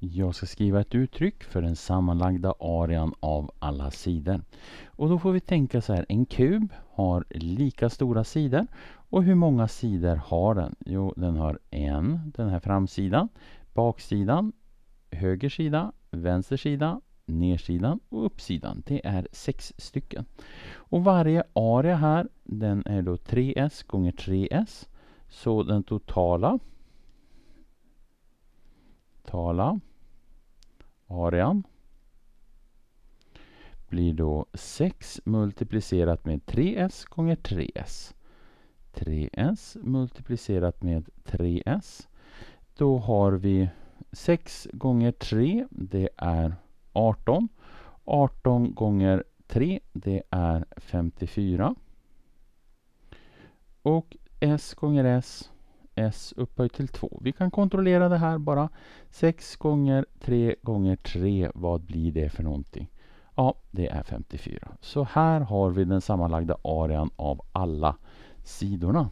Jag ska skriva ett uttryck för den sammanlagda arean av alla sidor. Och då får vi tänka så här, en kub har lika stora sidor. Och hur många sidor har den? Jo, den har en, den här framsidan, baksidan, höger sida, vänster sida, nersidan och uppsidan. Det är sex stycken. Och varje area här, den är då 3s gånger 3s. Så den totala totala arean blir då 6 multiplicerat med 3s gånger 3s. 3s multiplicerat med 3s. Då har vi 6 gånger 3, det är 18. 18 gånger 3, det är 54. Och s gånger s s upphöjt till 2. Vi kan kontrollera det här bara. 6 gånger 3 gånger 3, vad blir det för någonting? Ja, det är 54. Så här har vi den sammanlagda arean av alla sidorna.